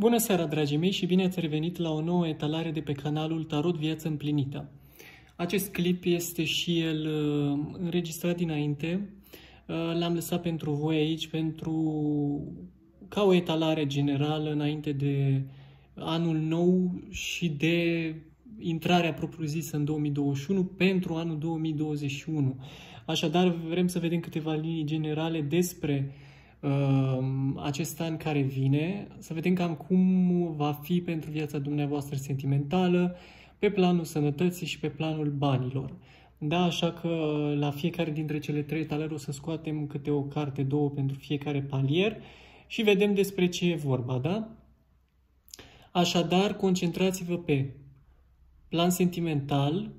Bună seara, dragii mei, și bine ați revenit la o nouă etalare de pe canalul Tarot Viață Împlinită. Acest clip este și el uh, înregistrat dinainte. Uh, l-am lăsat pentru voi aici pentru ca o etalare generală înainte de anul nou și de intrarea propriu-zisă în 2021 pentru anul 2021. Așadar, vrem să vedem câteva linii generale despre uh, acest an care vine, să vedem cam cum va fi pentru viața dumneavoastră sentimentală, pe planul sănătății și pe planul banilor. Da, așa că la fiecare dintre cele trei taleri o să scoatem câte o carte, două pentru fiecare palier și vedem despre ce e vorba, da? Așadar, concentrați-vă pe plan sentimental,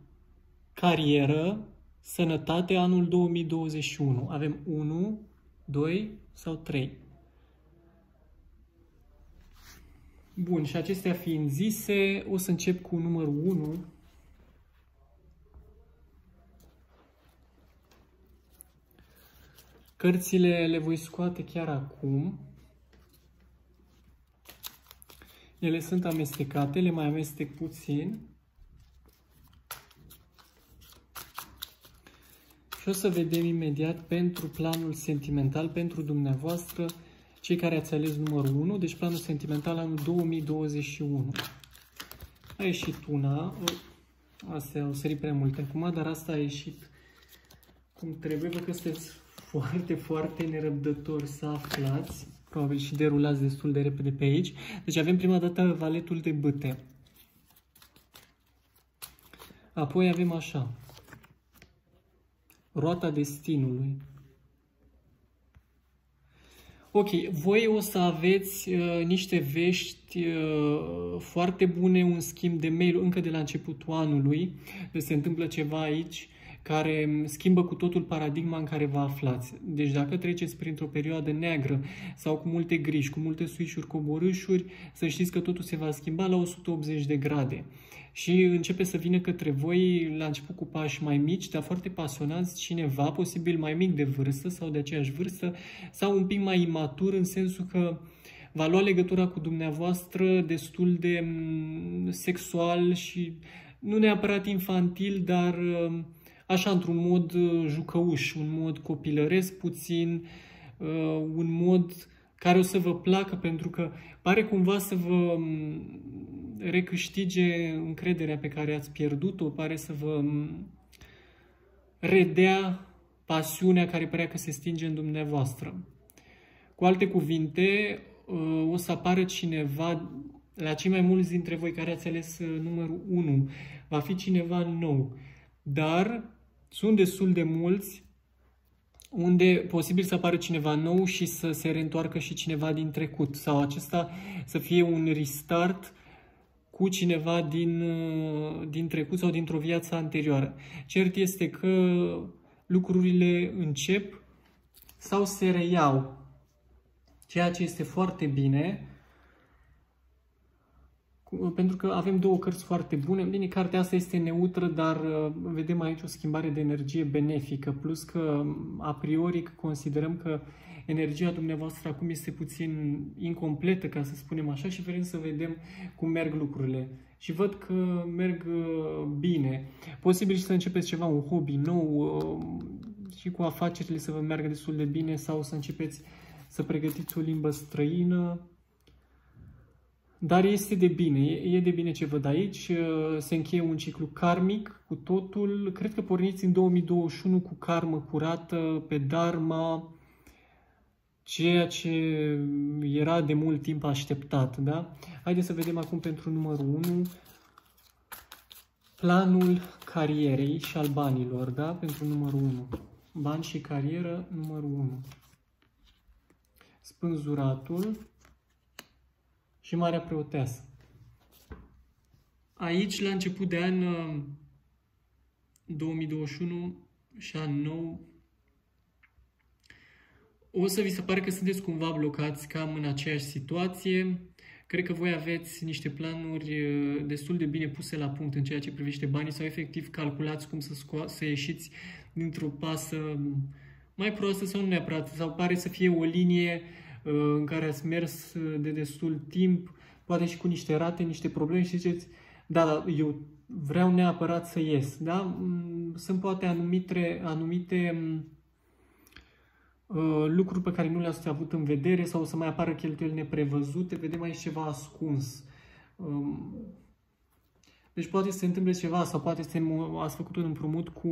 carieră, sănătate anul 2021. Avem 1, 2 sau 3. Bun, și acestea fiind zise, o să încep cu numărul 1. Cărțile le voi scoate chiar acum. Ele sunt amestecate, le mai amestec puțin. Și o să vedem imediat pentru planul sentimental, pentru dumneavoastră, cei care ați ales numărul 1, deci planul sentimental anul 2021. A ieșit una, astea au sărit prea multe acum, dar asta a ieșit cum trebuie, văd că sunteți foarte, foarte nerăbdători să aflați, probabil și derulați destul de repede pe aici. Deci avem prima dată valetul de bâte. Apoi avem așa, roata destinului. Ok, voi o să aveți uh, niște vești uh, foarte bune, un schimb de mail încă de la începutul anului, deci se întâmplă ceva aici care schimbă cu totul paradigma în care vă aflați. Deci dacă treceți printr-o perioadă neagră sau cu multe griji, cu multe suișuri, coborâșuri, să știți că totul se va schimba la 180 de grade. Și începe să vină către voi la început cu pași mai mici, dar foarte pasionați cineva, posibil mai mic de vârstă sau de aceeași vârstă, sau un pic mai imatur în sensul că va lua legătura cu dumneavoastră destul de mm, sexual și nu neapărat infantil, dar mm, așa într-un mod uh, jucăuș, un mod copilăresc puțin, uh, un mod care o să vă placă pentru că pare cumva să vă mm, recâștige încrederea pe care ați pierdut-o, pare să vă mm, redea pasiunea care părea că se stinge în dumneavoastră. Cu alte cuvinte, uh, o să apară cineva, la cei mai mulți dintre voi care ați ales numărul 1, va fi cineva nou, dar sunt destul de mulți unde posibil să apară cineva nou și să se reîntoarcă și cineva din trecut sau acesta să fie un restart cu cineva din, din trecut sau dintr-o viață anterioară. Cert este că lucrurile încep sau se reiau, ceea ce este foarte bine pentru că avem două cărți foarte bune. Bine, cartea asta este neutră, dar uh, vedem aici o schimbare de energie benefică, plus că a priori considerăm că energia dumneavoastră acum este puțin incompletă, ca să spunem așa, și vrem să vedem cum merg lucrurile. Și văd că merg uh, bine. Posibil și să începeți ceva, un hobby nou uh, și cu afacerile să vă meargă destul de bine sau să începeți să pregătiți o limbă străină dar este de bine, e de bine ce văd aici, uh, se încheie un ciclu karmic cu totul. Cred că porniți în 2021 cu karmă curată, pe Dharma, ceea ce era de mult timp așteptat. Da? Haideți să vedem acum pentru numărul 1 planul carierei și al banilor, da? pentru numărul 1. Bani și carieră, numărul 1. Spânzuratul, și Marea Preoteasă. Aici, la început de an 2021 uh, și an nou, o să vi se pare că sunteți cumva blocați cam în aceeași situație. Cred că voi aveți niște planuri uh, destul de bine puse la punct în ceea ce privește banii sau efectiv calculați cum să, sco- să ieșiți dintr-o pasă mai proastă sau nu neapărat, sau pare să fie o linie în care ați mers de destul timp, poate și cu niște rate, niște probleme și ziceți, da, da, eu vreau neapărat să ies, da? Mm, sunt poate anumite, anumite uh, lucruri pe care nu le-ați avut în vedere sau o să mai apară cheltuieli neprevăzute, vedem aici ceva ascuns. Um, deci poate să se întâmple ceva sau poate să ați făcut un împrumut cu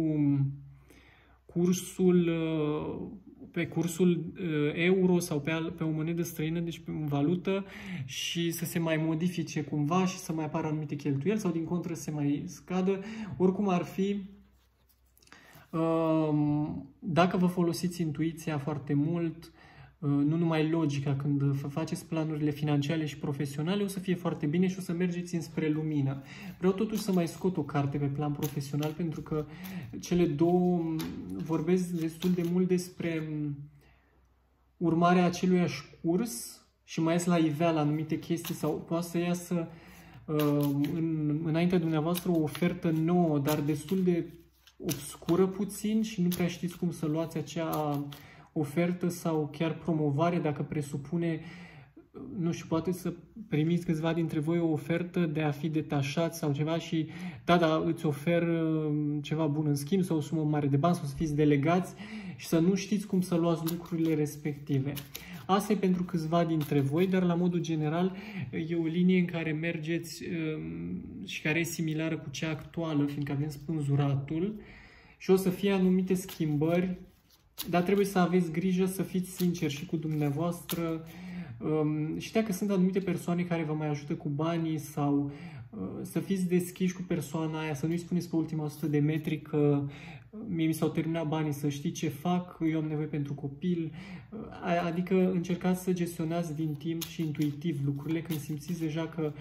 cursul, uh, pe cursul uh, euro sau pe, pe o monedă străină, deci pe o valută și să se mai modifice cumva și să mai apară anumite cheltuieli sau din contră să se mai scadă. Oricum ar fi, um, dacă vă folosiți intuiția foarte mult, Uh, nu numai logica, când faceți planurile financiare și profesionale, o să fie foarte bine și o să mergeți înspre lumină. Vreau totuși să mai scot o carte pe plan profesional, pentru că cele două vorbesc destul de mult despre urmarea aceluiași curs și mai ales la iveală anumite chestii sau poate să iasă uh, în, înaintea dumneavoastră o ofertă nouă, dar destul de obscură puțin și nu prea știți cum să luați acea ofertă sau chiar promovare, dacă presupune, nu știu, poate să primiți câțiva dintre voi o ofertă de a fi detașat sau ceva și, da, da, îți ofer uh, ceva bun în schimb sau o sumă mare de bani sau să fiți delegați și să nu știți cum să luați lucrurile respective. Asta e pentru câțiva dintre voi, dar la modul general e o linie în care mergeți um, și care e similară cu cea actuală, fiindcă avem spânzuratul și o să fie anumite schimbări dar trebuie să aveți grijă să fiți sinceri și cu dumneavoastră. Um, și dacă sunt anumite persoane care vă mai ajută cu banii sau uh, să fiți deschiși cu persoana aia, să nu-i spuneți pe ultima 100 de metri că uh, mie mi s-au terminat banii, să știi ce fac, eu am nevoie pentru copil. Uh, adică încercați să gestionați din timp și intuitiv lucrurile când simțiți deja că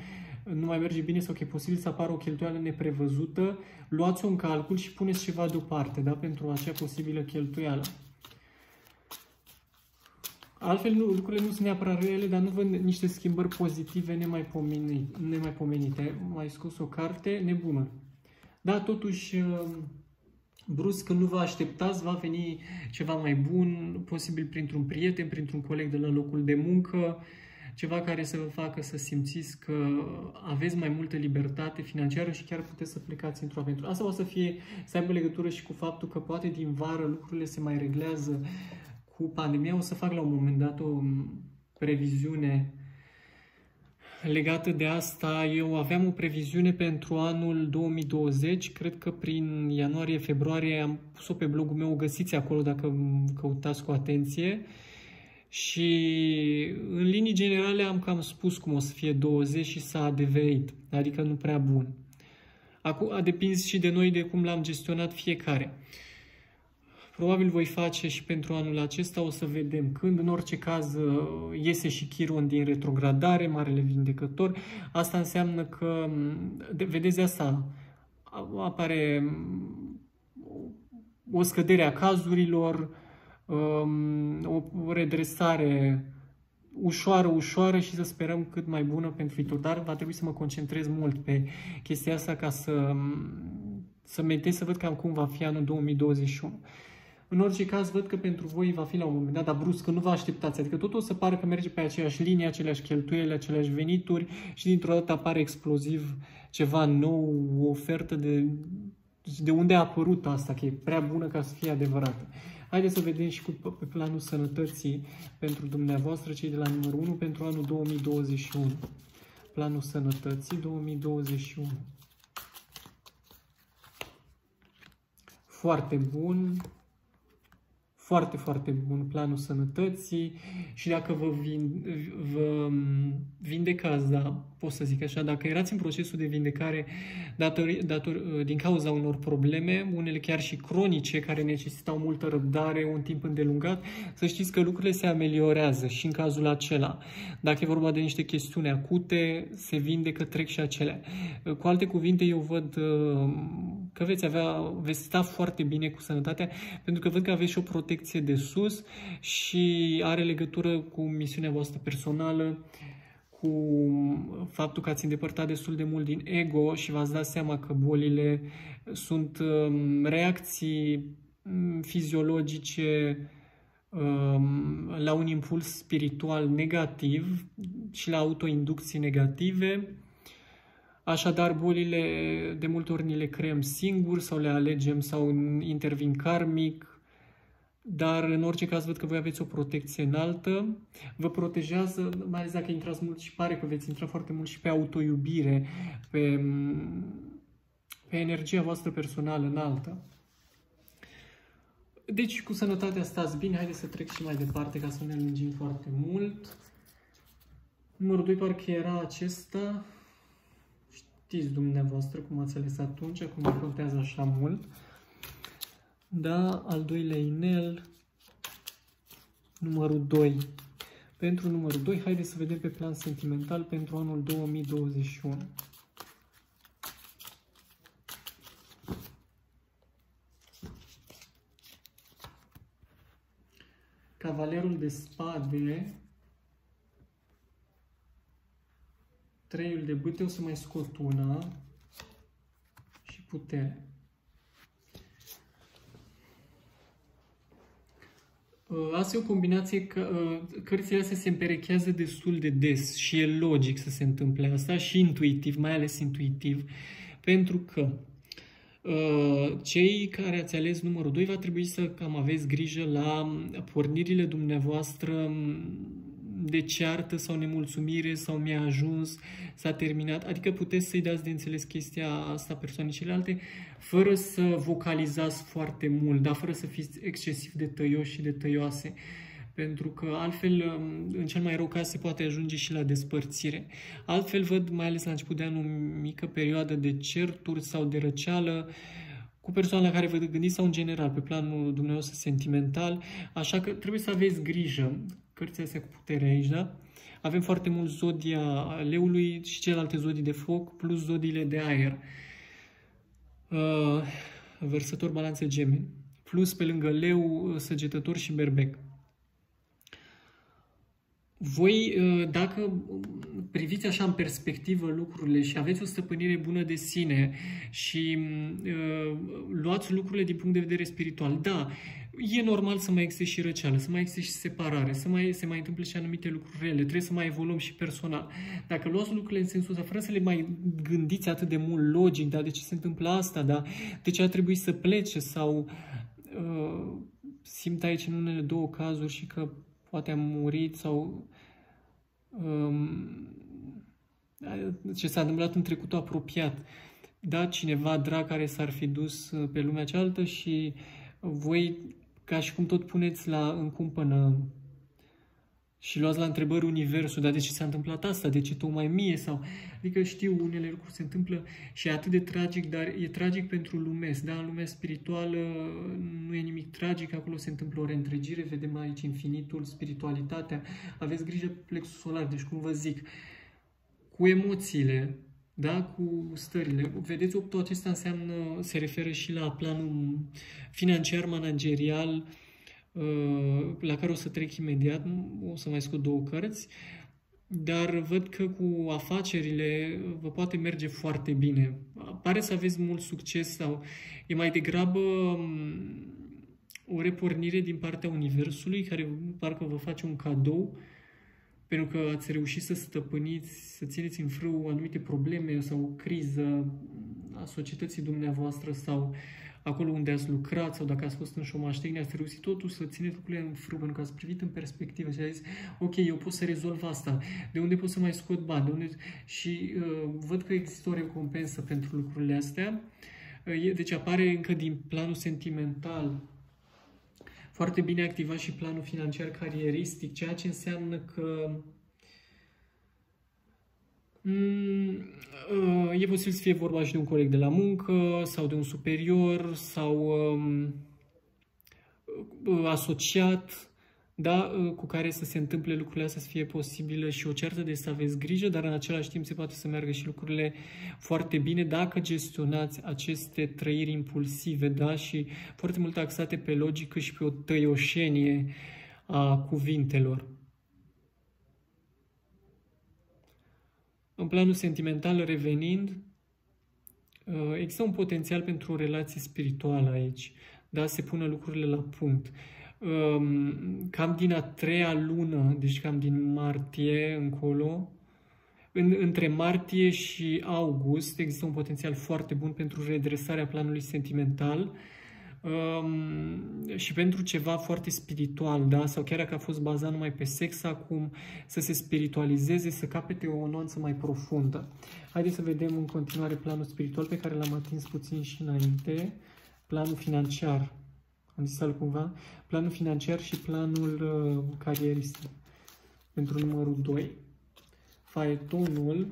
nu mai merge bine sau că e posibil să apară o cheltuială neprevăzută, luați-o în calcul și puneți ceva deoparte da? pentru acea posibilă cheltuială. Altfel, nu, lucrurile nu sunt neapărat rele, dar nu văd niște schimbări pozitive nemaipomenite. nemaipomenite. Mai scos o carte nebună. Da, totuși, uh, brusc, când nu vă așteptați, va veni ceva mai bun, posibil printr-un prieten, printr-un coleg de la locul de muncă, ceva care să vă facă să simțiți că aveți mai multă libertate financiară și chiar puteți să plecați într-o aventură. Asta o să fie, să aibă legătură și cu faptul că poate din vară lucrurile se mai reglează cu pandemia o să fac la un moment dat o previziune legată de asta. Eu aveam o previziune pentru anul 2020, cred că prin ianuarie-februarie am pus-o pe blogul meu, o găsiți acolo dacă căutați cu atenție. Și în linii generale am cam spus cum o să fie 20 și s-a adeverit, adică nu prea bun. Acum a depins și de noi de cum l-am gestionat fiecare. Probabil voi face și pentru anul acesta, o să vedem când. În orice caz uh, iese și Chiron din retrogradare, Marele Vindecător. Asta înseamnă că, de, vedeți asta, apare o scădere a cazurilor, um, o redresare ușoară, ușoară și să sperăm cât mai bună pentru viitor. Dar va trebui să mă concentrez mult pe chestia asta ca să, să meditez, să văd cam cum va fi anul 2021. În orice caz, văd că pentru voi va fi la un moment dat, dar brusc, că nu vă așteptați. Adică totul o să pară că merge pe aceeași linie, aceleași cheltuieli, aceleași venituri și dintr-o dată apare exploziv ceva nou, o ofertă de, de unde a apărut asta, că e prea bună ca să fie adevărată. Haideți să vedem și cu, pe planul sănătății pentru dumneavoastră, cei de la numărul 1, pentru anul 2021. Planul sănătății 2021. Foarte bun foarte, foarte bun planul sănătății și dacă vă, vin, vă vindecați, da, pot să zic așa, dacă erați în procesul de vindecare dator, dator, din cauza unor probleme, unele chiar și cronice, care necesitau multă răbdare, un timp îndelungat, să știți că lucrurile se ameliorează și în cazul acela. Dacă e vorba de niște chestiuni acute, se vindecă, trec și acelea. Cu alte cuvinte, eu văd uh, că veți avea, veți sta foarte bine cu sănătatea, pentru că văd că aveți și o protecție de sus și are legătură cu misiunea voastră personală, cu faptul că ați îndepărtat destul de mult din ego și v-ați dat seama că bolile sunt um, reacții um, fiziologice um, la un impuls spiritual negativ și la autoinducții negative. Așadar, bolile de multe ori ni le creăm singuri sau le alegem sau intervin karmic, dar în orice caz văd că voi aveți o protecție înaltă, vă protejează, mai ales dacă intrați mult și pare că veți intra foarte mult și pe autoiubire, pe, pe energia voastră personală înaltă. Deci, cu sănătatea stați bine, haideți să trec și mai departe ca să ne lungim foarte mult. Numărul 2 parcă era acesta, știți dumneavoastră cum ați ales atunci, acum nu contează așa mult. Da, al doilea inel, numărul 2. Pentru numărul 2, haideți să vedem pe plan sentimental pentru anul 2021. Cavalerul de spade, treiul de bâte, o să mai scot una și putere. Asta e o combinație că uh, cărțile astea se împerechează destul de des și e logic să se întâmple asta și intuitiv, mai ales intuitiv, pentru că uh, cei care ați ales numărul 2 va trebui să cam aveți grijă la pornirile dumneavoastră de ceartă sau nemulțumire sau mi-a ajuns, s-a terminat. Adică puteți să-i dați de înțeles chestia asta persoanei celelalte fără să vocalizați foarte mult, dar fără să fiți excesiv de tăioși și de tăioase. Pentru că altfel, în cel mai rău caz, se poate ajunge și la despărțire. Altfel văd, mai ales la început de an, o mică perioadă de certuri sau de răceală, cu persoana la care vă gândiți sau în general, pe planul dumneavoastră sentimental, așa că trebuie să aveți grijă cărțile astea cu putere aici, da? Avem foarte mult zodia leului și celelalte zodii de foc, plus zodiile de aer. Uh, vărsător, balanțe, gemeni. Plus pe lângă leu, săgetător și berbec. Voi, uh, dacă priviți așa în perspectivă lucrurile și aveți o stăpânire bună de sine și uh, luați lucrurile din punct de vedere spiritual, da, e normal să mai existe și răceală, să mai existe și separare, să mai, se mai întâmple și anumite lucruri rele, trebuie să mai evoluăm și personal. Dacă luați lucrurile în sensul ăsta, fără să le mai gândiți atât de mult logic, da, de ce se întâmplă asta, da, de ce ar trebui să plece sau uh, simt aici în unele două cazuri și că poate am murit sau um, ce s-a întâmplat în trecutul apropiat. Da, cineva drag care s-ar fi dus pe lumea cealaltă și voi ca și cum tot puneți la încumpănă și luați la întrebări universul, dar de ce s-a întâmplat asta, de ce tocmai mie sau... Adică știu, unele lucruri se întâmplă și e atât de tragic, dar e tragic pentru lume. Da, în lumea spirituală nu e nimic tragic, acolo se întâmplă o reîntregire, vedem aici infinitul, spiritualitatea. Aveți grijă plexul solar, deci cum vă zic, cu emoțiile, da? cu stările. Vedeți, tot acesta înseamnă, se referă și la planul financiar, managerial, uh, la care o să trec imediat, o să mai scot două cărți, dar văd că cu afacerile vă poate merge foarte bine. Pare să aveți mult succes sau e mai degrabă um, o repornire din partea Universului care parcă vă face un cadou pentru că ați reușit să stăpâniți, să țineți în frâu anumite probleme sau o criză a societății dumneavoastră sau acolo unde ați lucrat sau dacă ați fost în șomaș tehnic, ați reușit totul să țineți lucrurile în frâu, pentru că ați privit în perspectivă și ați zis, ok, eu pot să rezolv asta, de unde pot să mai scot bani, de unde... și uh, văd că există o recompensă pentru lucrurile astea. Uh, deci apare încă din planul sentimental foarte bine activat și planul financiar carieristic, ceea ce înseamnă că mm, e posibil să fie vorba și de un coleg de la muncă sau de un superior sau um, asociat da, ă, cu care să se întâmple lucrurile astea să fie posibilă și o certă de să aveți grijă, dar în același timp se poate să meargă și lucrurile foarte bine dacă gestionați aceste trăiri impulsive, da, și foarte mult axate pe logică și pe o tăioșenie a cuvintelor. În planul sentimental, revenind, ă, există un potențial pentru o relație spirituală aici, da, se pune lucrurile la punct um, cam din a treia lună, deci cam din martie încolo, în, între martie și august există un potențial foarte bun pentru redresarea planului sentimental um, și pentru ceva foarte spiritual, da? sau chiar dacă a fost bazat numai pe sex acum, să se spiritualizeze, să capete o nuanță mai profundă. Haideți să vedem în continuare planul spiritual pe care l-am atins puțin și înainte, planul financiar. Am zis cumva? Planul financiar și planul uh, carieristic pentru numărul 2 faetonul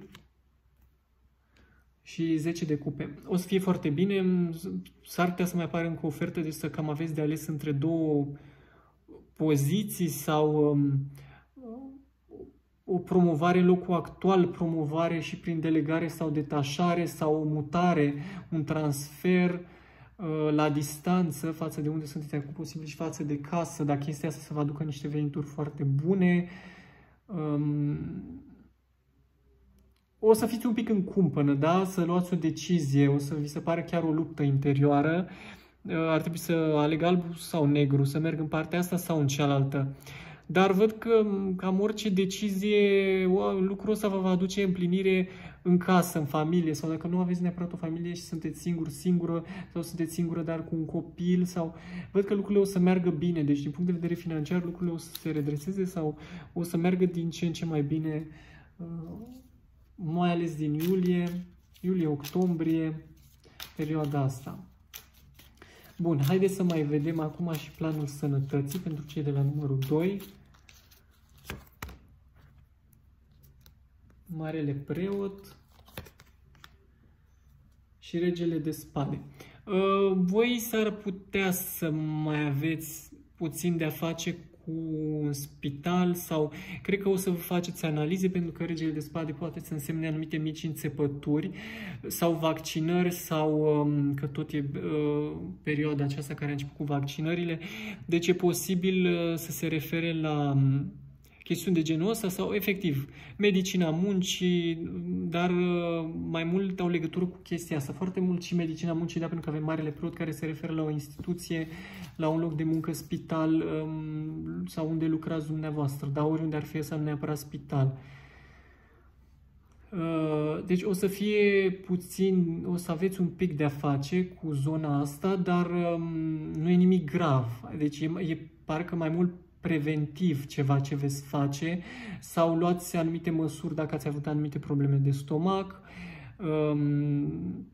și 10 de cupe. O să fie foarte bine, s-ar putea să mai apară încă o ofertă, de să cam aveți de ales între două poziții sau um, o promovare în locul actual, promovare și prin delegare sau detașare sau o mutare, un transfer uh, la distanță față de unde sunteți acum posibil și față de casă, dacă chestia asta să vă aducă niște venituri foarte bune. Um, o să fiți un pic în cumpănă, da? Să luați o decizie, o să vi se pare chiar o luptă interioară. Uh, ar trebui să aleg alb sau negru, să merg în partea asta sau în cealaltă. Dar văd că cam orice decizie, lucrul ăsta vă va aduce împlinire în casă, în familie, sau dacă nu aveți neapărat o familie și sunteți singur, singură, sau sunteți singură, dar cu un copil, sau văd că lucrurile o să meargă bine, deci din punct de vedere financiar lucrurile o să se redreseze sau o să meargă din ce în ce mai bine uh, mai ales din iulie, iulie-octombrie, perioada asta. Bun, haideți să mai vedem acum și planul sănătății pentru cei de la numărul 2. Marele preot și regele de spade. Uh, voi s-ar putea să mai aveți puțin de a face cu un spital sau cred că o să vă faceți analize pentru că regele de spade poate să însemne anumite mici înțepături sau vaccinări sau um, că tot e uh, perioada aceasta care a început cu vaccinările. Deci e posibil uh, să se refere la um, chestiuni de genul ăsta sau efectiv medicina muncii, dar uh, mai mult au legătură cu chestia asta. Foarte mult și medicina muncii, da, pentru că avem marele preot care se referă la o instituție, la un loc de muncă, spital um, sau unde lucrați dumneavoastră, dar oriunde ar fi să nu neapărat spital. Uh, deci o să fie puțin, o să aveți un pic de a face cu zona asta, dar um, nu e nimic grav. Deci e, e parcă mai mult preventiv ceva ce veți face sau luați anumite măsuri dacă ați avut anumite probleme de stomac, um,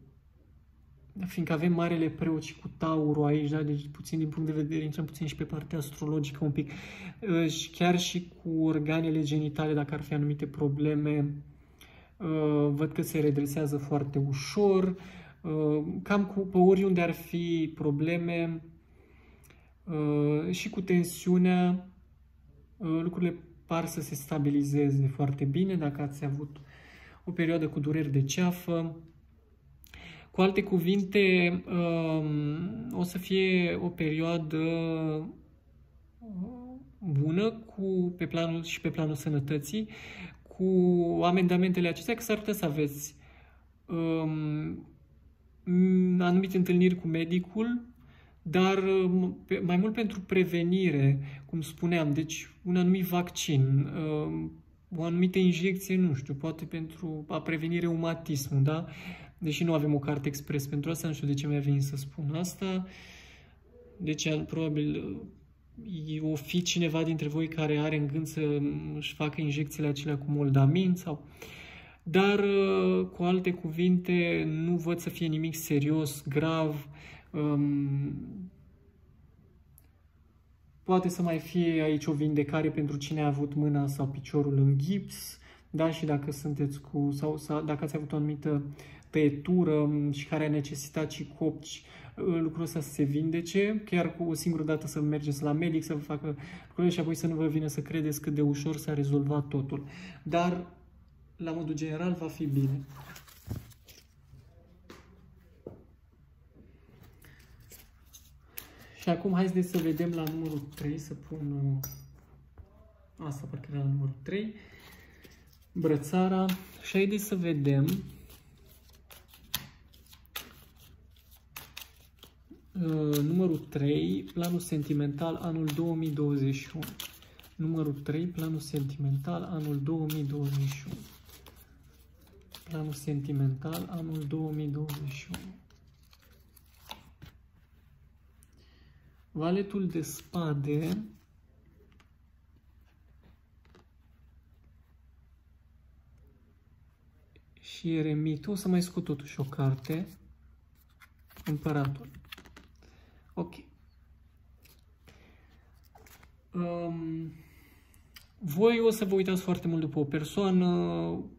fiindcă avem marele preot și cu taurul aici, da? deci puțin din punct de vedere, intrăm puțin și pe partea astrologică un pic, uh, și chiar și cu organele genitale, dacă ar fi anumite probleme, uh, văd că se redresează foarte ușor, uh, cam cu, pe oriunde ar fi probleme, Uh, și cu tensiunea uh, lucrurile par să se stabilizeze foarte bine dacă ați avut o perioadă cu dureri de ceafă. Cu alte cuvinte, um, o să fie o perioadă uh, bună cu, pe planul și pe planul sănătății, cu amendamentele acestea, că s-ar putea să aveți um, anumite întâlniri cu medicul, dar uh, mai mult pentru prevenire, cum spuneam, deci un anumit vaccin, uh, o anumită injecție, nu știu, poate pentru a preveni reumatismul, da? Deși nu avem o carte expres pentru asta, nu știu de ce mi-a venit să spun asta. Deci, probabil, o fi cineva dintre voi care are în gând să își facă injecțiile acelea cu moldamin sau... Dar, uh, cu alte cuvinte, nu văd să fie nimic serios, grav, Um, poate să mai fie aici o vindecare pentru cine a avut mâna sau piciorul în gips, da, și dacă sunteți cu, sau, sau dacă ați avut o anumită tăietură și care a necesitat și copci, uh, lucrul ăsta să se vindece, chiar cu o singură dată să mergeți la medic, să vă facă lucrurile și apoi să nu vă vină să credeți cât de ușor s-a rezolvat totul. Dar, la modul general, va fi bine. Și acum hai să vedem la numărul 3, să pun uh, asta parcă era la numărul 3, brățara și haideți să vedem Uh, numărul 3, planul sentimental anul 2021. Numărul 3, planul sentimental anul 2021. Planul sentimental anul 2021. Valetul de spade și eremitul. O să mai scot totuși o carte. Împăratul. Ok. Um, voi o să vă uitați foarte mult după o persoană,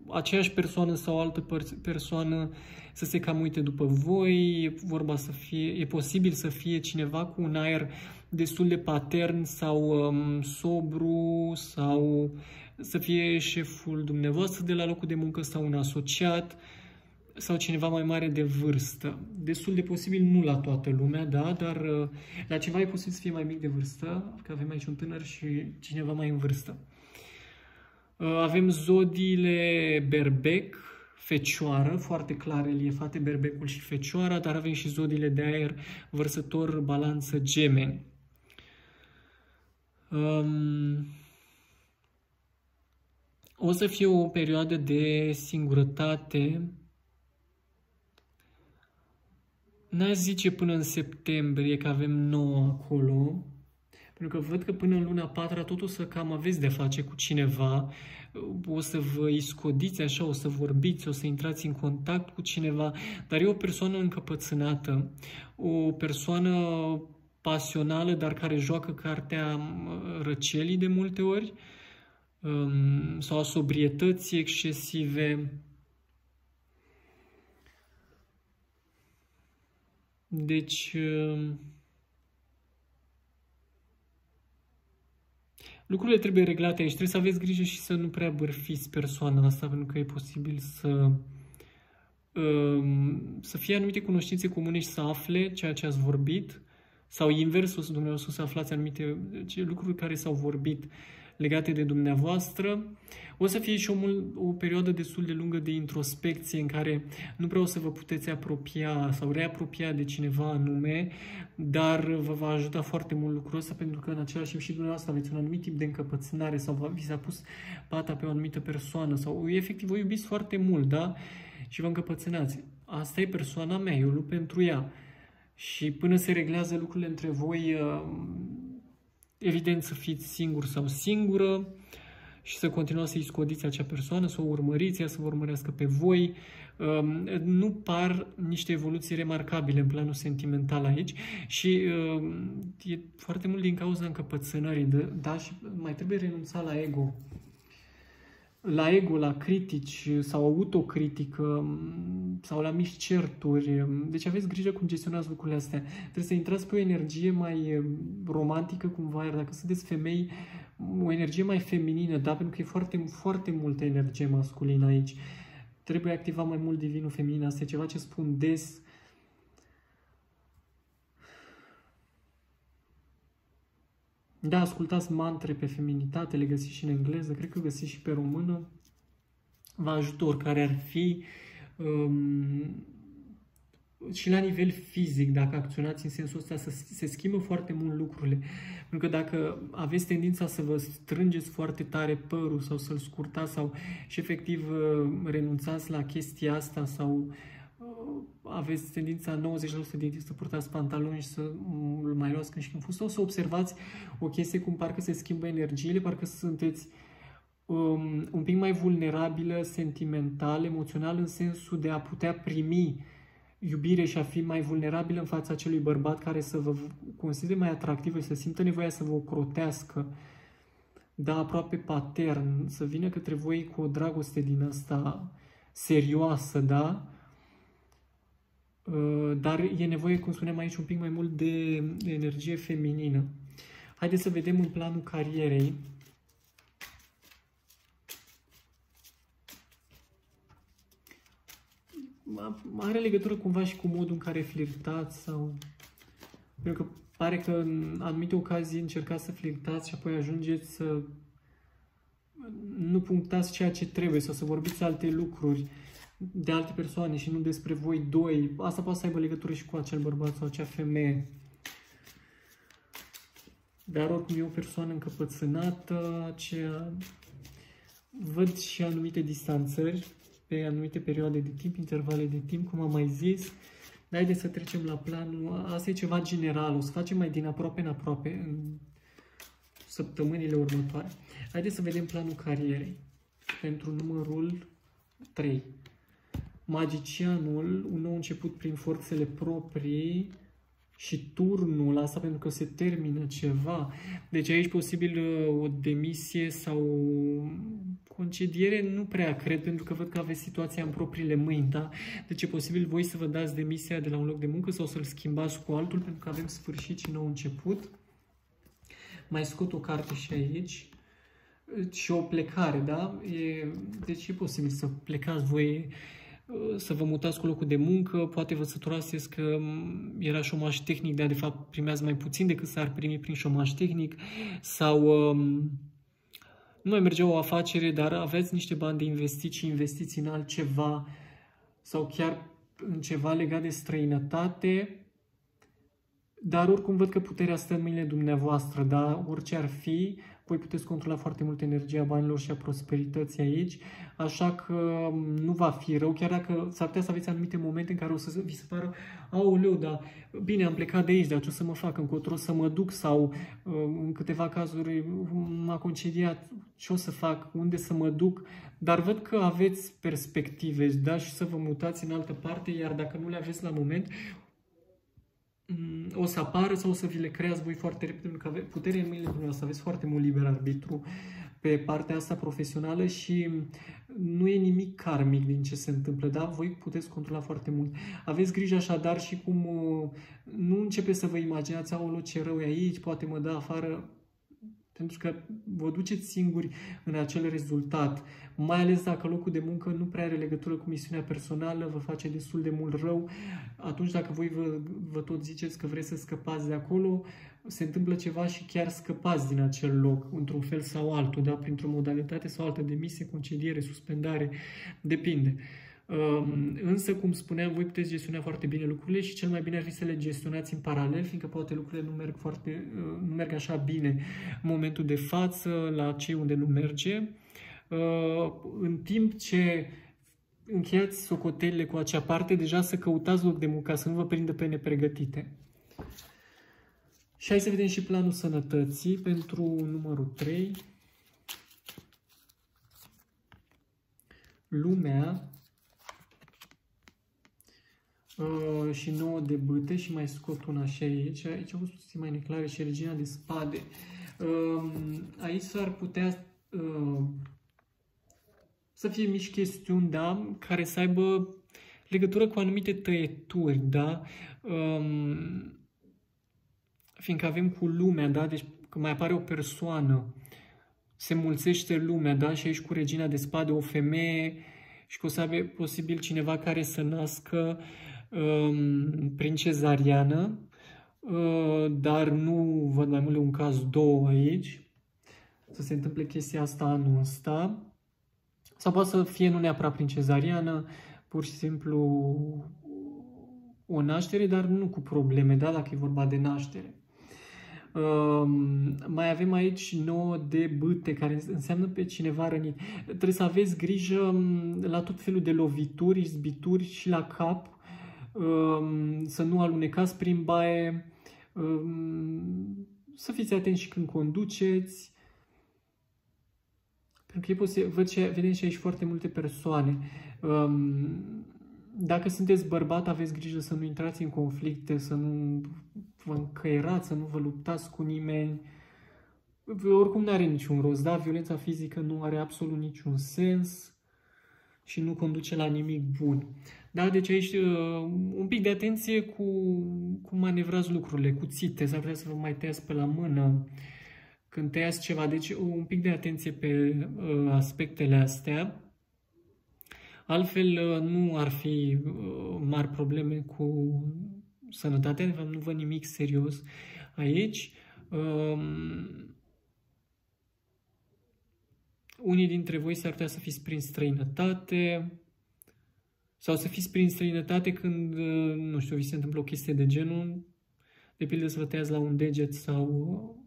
aceeași persoană sau altă persoană să se cam uite după voi, e vorba să fie, e posibil să fie cineva cu un aer destul de patern sau um, sobru sau să fie șeful dumneavoastră de la locul de muncă sau un asociat sau cineva mai mare de vârstă. Destul de posibil nu la toată lumea, da, dar uh, la ceva e posibil să fie mai mic de vârstă, că avem aici un tânăr și cineva mai în vârstă. Uh, avem zodiile berbec, fecioară, foarte clar reliefate, berbecul și fecioara, dar avem și zodiile de aer, vărsător, balanță, gemeni. Um, o să fie o perioadă de singurătate. N-aș zice până în septembrie că avem 9 acolo, pentru că văd că până în luna 4 tot o să cam aveți de face cu cineva, o să vă iscodiți așa, o să vorbiți, o să intrați în contact cu cineva, dar e o persoană încăpățânată, o persoană pasională, dar care joacă cartea răcelii de multe ori, um, sau a sobrietății excesive. Deci, um, lucrurile trebuie reglate aici. Trebuie să aveți grijă și să nu prea bărfiți persoana asta, pentru că e posibil să um, să fie anumite cunoștințe comune și să afle ceea ce ați vorbit, sau inversul, dumneavoastră să aflați anumite lucruri care s-au vorbit legate de dumneavoastră. O să fie și o, o perioadă destul de lungă de introspecție în care nu prea o să vă puteți apropia sau reapropia de cineva anume, dar vă va ajuta foarte mult lucrul ăsta pentru că în același timp și dumneavoastră aveți un anumit tip de încăpățânare sau vi s-a pus pata pe o anumită persoană sau efectiv vă iubiți foarte mult, da? Și vă încăpățânați. Asta e persoana mea, eu lupt pentru ea. Și până se reglează lucrurile între voi, evident să fiți singur sau singură și să continuați să-i scodiți acea persoană, să o urmăriți, ea să vă urmărească pe voi. Um, nu par niște evoluții remarcabile în planul sentimental aici și um, e foarte mult din cauza încăpățânării, da, și mai trebuie renunța la ego la ego, la critici sau autocritică sau la mici certuri. Deci aveți grijă cum gestionați lucrurile astea. Trebuie să intrați pe o energie mai romantică cumva, iar dacă sunteți femei, o energie mai feminină, da? Pentru că e foarte, foarte multă energie masculină aici. Trebuie activa mai mult divinul feminin. Asta e ceva ce spun des Da, ascultați mantre pe feminitate, le găsiți și în engleză, cred că găsiți și pe română. Vă ajută oricare ar fi. Um, și la nivel fizic, dacă acționați în sensul ăsta, să se schimbă foarte mult lucrurile. Pentru că dacă aveți tendința să vă strângeți foarte tare părul sau să-l scurtați sau și efectiv uh, renunțați la chestia asta sau uh, aveți tendința 90% din timp să purtați pantaloni și să îl mai luați când și când fost, o să observați o chestie cum parcă se schimbă energiile, parcă sunteți um, un pic mai vulnerabilă, sentimental, emoțional, în sensul de a putea primi iubire și a fi mai vulnerabilă în fața acelui bărbat care să vă considere mai atractivă și să simtă nevoia să vă ocrotească, da, aproape patern, să vină către voi cu o dragoste din asta serioasă, da? Uh, dar e nevoie, cum spuneam aici, un pic mai mult de energie feminină. Haideți să vedem în planul carierei. Are legătură cumva și cu modul în care flirtați sau... Pentru că pare că în anumite ocazii încercați să flirtați și apoi ajungeți să nu punctați ceea ce trebuie sau să vorbiți alte lucruri de alte persoane și nu despre voi doi. Asta poate să aibă legătură și cu acel bărbat sau acea femeie. Dar oricum e o persoană încăpățânată, aceea văd și anumite distanțări pe anumite perioade de timp, intervale de timp, cum am mai zis. Dar haideți să trecem la planul. Asta e ceva general, o să facem mai din aproape în aproape în săptămânile următoare. Haideți să vedem planul carierei pentru numărul 3. Magicianul, un nou început prin forțele proprii, și turnul asta pentru că se termină ceva. Deci aici posibil uh, o demisie sau concediere nu prea cred pentru că văd că aveți situația în propriile mâini, da? Deci e posibil voi să vă dați demisia de la un loc de muncă sau să-l schimbați cu altul pentru că avem sfârșit și nou început. Mai scot o carte și aici și o plecare, da? E, deci e posibil să plecați voi să vă mutați cu locul de muncă, poate vă săturaseți că era șomaj tehnic, dar de fapt primează mai puțin decât s-ar primi prin șomaj tehnic, sau um, nu mai mergea o afacere, dar aveți niște bani de investit și investiți în altceva, sau chiar în ceva legat de străinătate, dar oricum văd că puterea stă în mâinile dumneavoastră, da? Orice ar fi, voi puteți controla foarte mult energia banilor și a prosperității aici, așa că um, nu va fi rău, chiar dacă s-ar putea să aveți anumite momente în care o să vi se pară, aoleu, dar bine, am plecat de aici, dar ce o să mă fac, încotro să mă duc? Sau um, în câteva cazuri m-a concediat, ce o să fac, unde să mă duc, dar văd că aveți perspective, da, și să vă mutați în altă parte, iar dacă nu le aveți la moment, o să apară sau o să vi le creați voi foarte repede, pentru că aveți putere în mâinile dumneavoastră, aveți foarte mult liber arbitru pe partea asta profesională și nu e nimic karmic din ce se întâmplă, da? Voi puteți controla foarte mult. Aveți grijă așadar și cum uh, nu începe să vă imaginați, aolo ce rău e aici, poate mă dă afară, pentru că vă duceți singuri în acel rezultat, mai ales dacă locul de muncă nu prea are legătură cu misiunea personală, vă face destul de mult rău, atunci dacă voi vă, vă tot ziceți că vreți să scăpați de acolo, se întâmplă ceva și chiar scăpați din acel loc, într-un fel sau altul, da? printr-o modalitate sau altă, demisie, concediere, suspendare, depinde. Um, însă, cum spuneam, voi puteți gestiona foarte bine lucrurile și cel mai bine ar fi să le gestionați în paralel, fiindcă poate lucrurile nu merg, foarte, uh, nu merg așa bine în momentul de față, la cei unde nu merge. Uh, în timp ce încheiați socotelile cu acea parte, deja să căutați loc de muncă, să nu vă prindă pe nepregătite. Și hai să vedem și planul sănătății pentru numărul 3. Lumea uh, și nouă de bâte și mai scot una și aici. Aici au fost puțin mai neclare și regina de spade. Uh, aici s-ar putea uh, să fie mici chestiuni, da, care să aibă legătură cu anumite tăieturi, da, um, fiindcă avem cu lumea, da, deci când mai apare o persoană, se mulțește lumea, da, și aici cu regina de spade o femeie și că o să aibă posibil cineva care să nască um, prin cezariană, uh, dar nu văd mai mult un caz două aici, să se întâmple chestia asta anul ăsta. Sau poate să fie nu neapărat prin cezariană, pur și simplu o naștere, dar nu cu probleme, da? dacă e vorba de naștere. Um, mai avem aici 9 de bâte, care înseamnă pe cineva rănit. Trebuie să aveți grijă um, la tot felul de lovituri, izbituri și la cap, um, să nu alunecați prin baie, um, să fiți atenți și când conduceți, pentru că e posibil, văd și, vedem și aici foarte multe persoane. Um, dacă sunteți bărbat, aveți grijă să nu intrați în conflicte, să nu vă încăierați, să nu vă luptați cu nimeni. Oricum nu are niciun rost, da? Violența fizică nu are absolut niciun sens și nu conduce la nimic bun. Da? Deci aici uh, un pic de atenție cu cum manevrați lucrurile, cu țite, s-ar putea să vă mai tăiați pe la mână, când tăiați ceva. Deci un pic de atenție pe uh, aspectele astea. Altfel uh, nu ar fi uh, mari probleme cu sănătatea, de fapt nu văd nimic serios aici. Um, unii dintre voi s-ar putea să fiți prin străinătate, Sau să fiți prin străinătate când, nu știu, vi se întâmplă o chestie de genul, de pildă să vă tăiați la un deget sau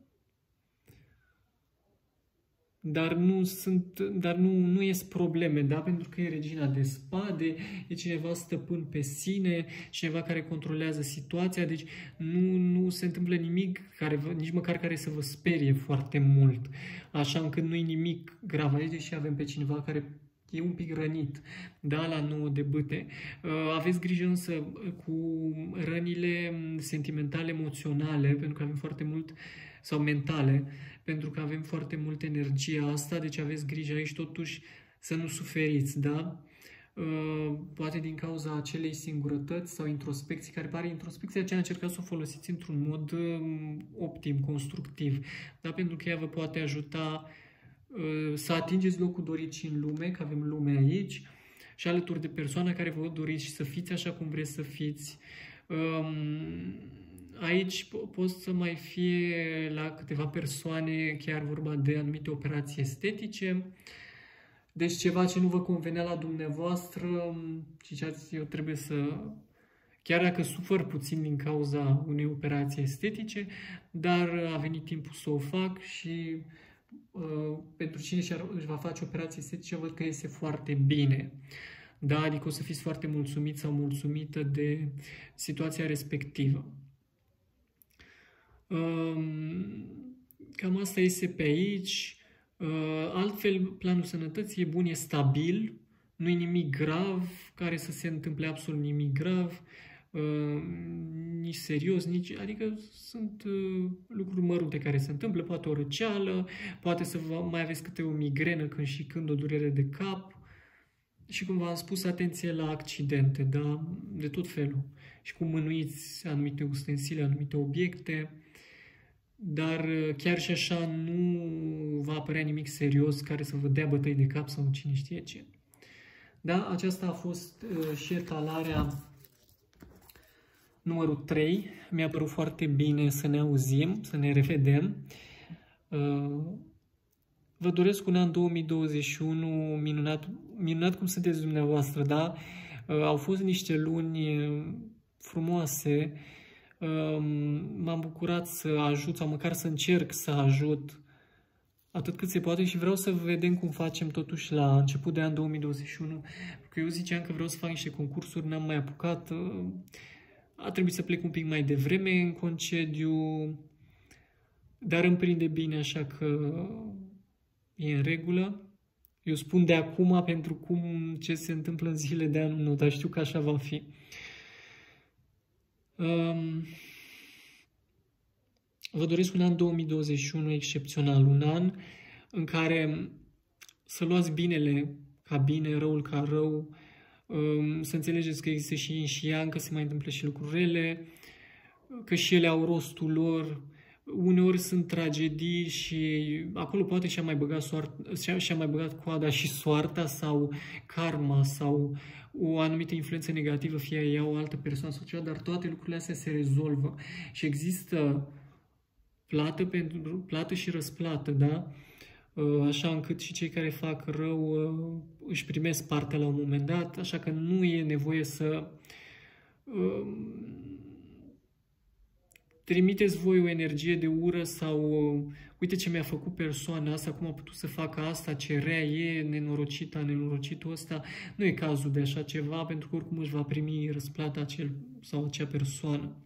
dar nu sunt, dar nu, nu ies probleme, da? Pentru că e regina de spade, e cineva stăpân pe sine, cineva care controlează situația, deci nu, nu se întâmplă nimic care, nici măcar care să vă sperie foarte mult, așa încât nu e nimic grav aici, deși avem pe cineva care e un pic rănit, da, la nouă de bâte. Uh, aveți grijă însă cu rănile sentimentale, emoționale, pentru că avem foarte mult, sau mentale, pentru că avem foarte multă energie asta, deci aveți grijă aici totuși să nu suferiți, da? Uh, poate din cauza acelei singurătăți sau introspecții, care pare introspecția aceea încercați să o folosiți într-un mod um, optim, constructiv, da? pentru că ea vă poate ajuta uh, să atingeți locul dorit și în lume, că avem lume aici, și alături de persoana care vă doriți și să fiți așa cum vreți să fiți. Um, aici pot să mai fie la câteva persoane chiar vorba de anumite operații estetice, deci ceva ce nu vă convenea la dumneavoastră, ziceați, eu trebuie să, chiar dacă sufăr puțin din cauza unei operații estetice, dar a venit timpul să o fac și uh, pentru cine își va face operații estetice, văd că iese foarte bine. Da, adică o să fiți foarte mulțumit sau mulțumită de situația respectivă. Cam asta este pe aici. Uh, altfel, planul sănătății e bun, e stabil, nu e nimic grav, care să se întâmple absolut nimic grav, uh, nici serios, nici, adică sunt uh, lucruri mărunte care se întâmplă, poate o răceală, poate să vă, mai aveți câte o migrenă când și când o durere de cap și cum v-am spus, atenție la accidente, da? de tot felul și cum mânuiți anumite ustensile, anumite obiecte, dar uh, chiar și așa nu va apărea nimic serios care să vă dea bătăi de cap sau cine știe ce. Da, aceasta a fost uh, și etalarea numărul 3. Mi-a părut foarte bine să ne auzim, să ne revedem. Uh, vă doresc un an 2021 minunat, minunat cum sunteți dumneavoastră, da? Uh, au fost niște luni frumoase, m-am bucurat să ajut sau măcar să încerc să ajut atât cât se poate și vreau să vedem cum facem totuși la început de an 2021. Pentru că eu ziceam că vreau să fac niște concursuri, n-am mai apucat. A trebuit să plec un pic mai devreme în concediu, dar îmi prinde bine, așa că e în regulă. Eu spun de acum pentru cum ce se întâmplă în zile de anul nou, dar știu că așa va fi. Um, vă doresc un an 2021 excepțional, un an în care să luați binele ca bine, răul ca rău, um, să înțelegeți că există și yin și yang, că se mai întâmplă și lucrurile, că și ele au rostul lor, uneori sunt tragedii și acolo poate și-a mai băgat, soarta, și-a mai băgat coada și soarta sau karma sau o anumită influență negativă, fie ea o altă persoană sau ceva, dar toate lucrurile astea se rezolvă și există plată, pentru, plată și răsplată, da? Uh, așa încât și cei care fac rău uh, își primesc partea la un moment dat, așa că nu e nevoie să uh, trimiteți voi o energie de ură sau uite ce mi-a făcut persoana asta, cum a putut să facă asta, ce rea e, nenorocită, nenorocitul ăsta. Nu e cazul de așa ceva, pentru că oricum își va primi răsplata acel sau acea persoană.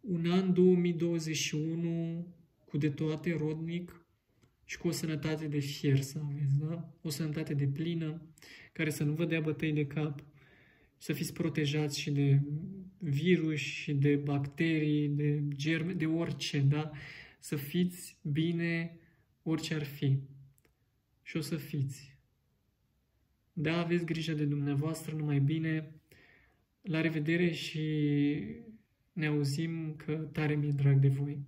Un an 2021 cu de toate rodnic și cu o sănătate de fier să aveți, da? O sănătate de plină, care să nu vă dea bătăi de cap, să fiți protejați și de virus și de bacterii, de germe, de orice, da? Să fiți bine orice ar fi. Și o să fiți. Da, aveți grijă de dumneavoastră, numai bine. La revedere și ne auzim că tare mi-e drag de voi.